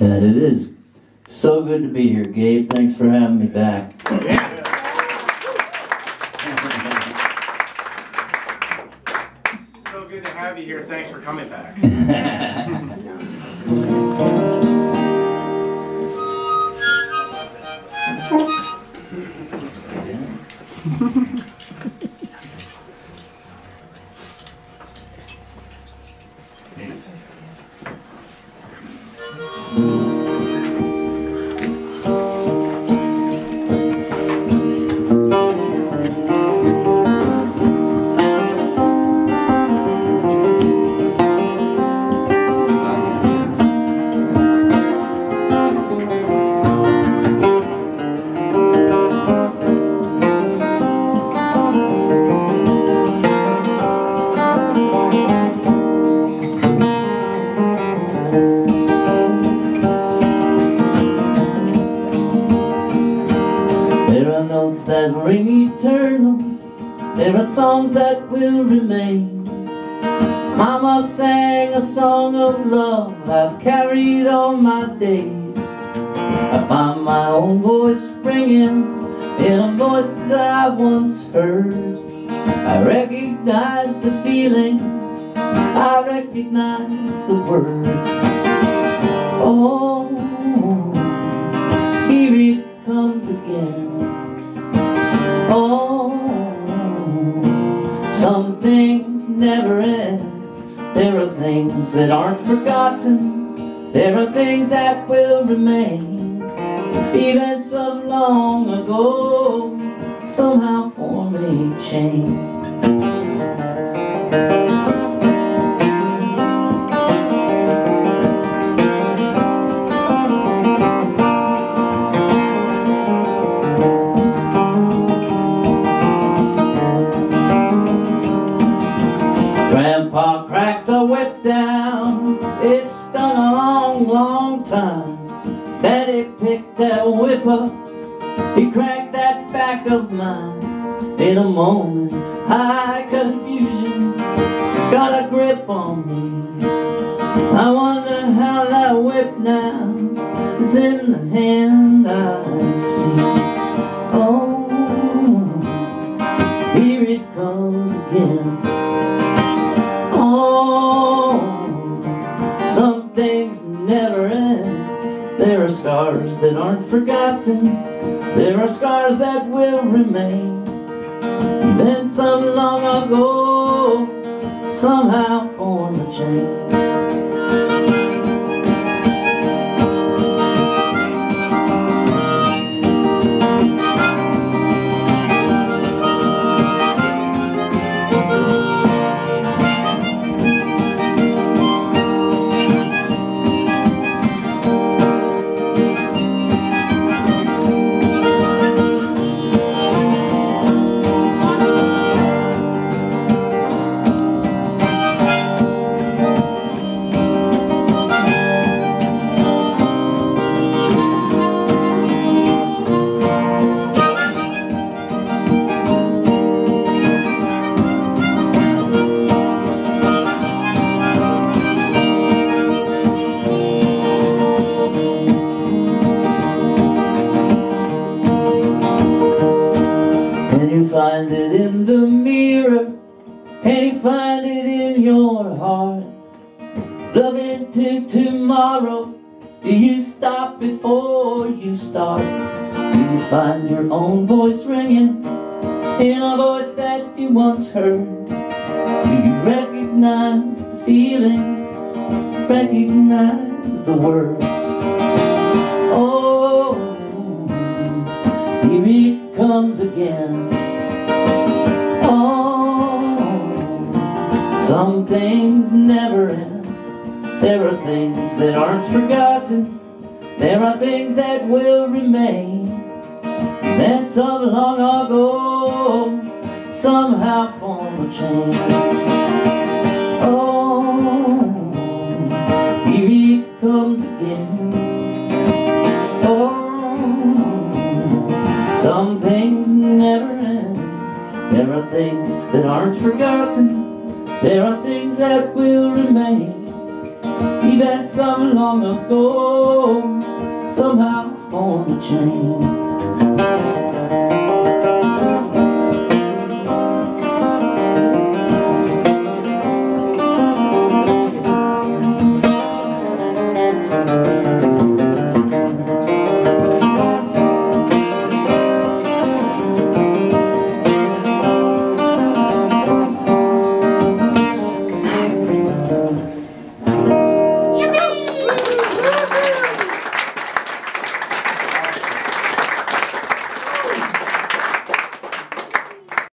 And it is so good to be here, Gabe. Thanks for having me back. Yeah. So good to have you here. Thanks for coming back. There are notes that ring eternal. There are songs that will remain. Mama sang a song of love I've carried all my days. I find my own voice ringing in a voice that I once heard. I recognize the feelings, I recognize the words. Oh, things that aren't forgotten. There are things that will remain. Events of long ago somehow form a chain. Grandpa cracked Daddy picked that whip up. He cracked that back of mine. In a moment, high confusion got a grip on me. I wonder how that whip now is in the hand I see. Oh, here it comes again. That aren't forgotten. There are scars that will remain. Events some long ago somehow form a chain. Find it in the mirror? Can you find it in your heart? Look into tomorrow. Do you stop before you start? Do you find your own voice ringing in a voice that you once heard? Do you recognize the feelings? Recognize the words? Oh, here it comes again. Things never end. There are things that aren't forgotten. There are things that will remain. Events of long ago somehow form a chain. Oh, here he comes again. Oh, some things never end. There are things that aren't forgotten. There are things that will remain. Events of long ago Somehow form a chain